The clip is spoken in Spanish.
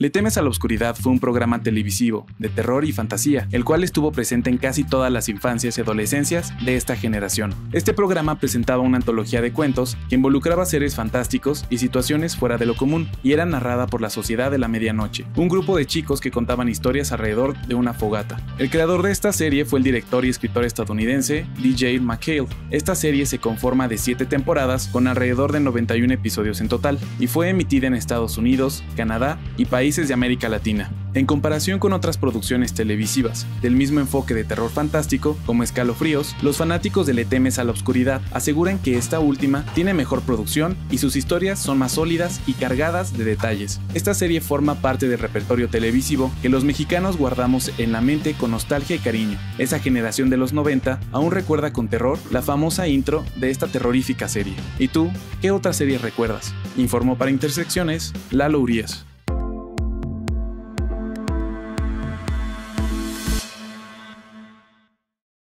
Le temes a la oscuridad fue un programa televisivo, de terror y fantasía, el cual estuvo presente en casi todas las infancias y adolescencias de esta generación. Este programa presentaba una antología de cuentos que involucraba seres fantásticos y situaciones fuera de lo común, y era narrada por la Sociedad de la Medianoche, un grupo de chicos que contaban historias alrededor de una fogata. El creador de esta serie fue el director y escritor estadounidense DJ McHale. Esta serie se conforma de 7 temporadas con alrededor de 91 episodios en total, y fue emitida en Estados Unidos, Canadá y países de América Latina. En comparación con otras producciones televisivas del mismo enfoque de terror fantástico, como Escalofríos, los fanáticos de Le temes a la oscuridad aseguran que esta última tiene mejor producción y sus historias son más sólidas y cargadas de detalles. Esta serie forma parte del repertorio televisivo que los mexicanos guardamos en la mente con nostalgia y cariño. Esa generación de los 90 aún recuerda con terror la famosa intro de esta terrorífica serie. ¿Y tú, qué otra serie recuerdas? Informó para Intersecciones, Lalo Urias.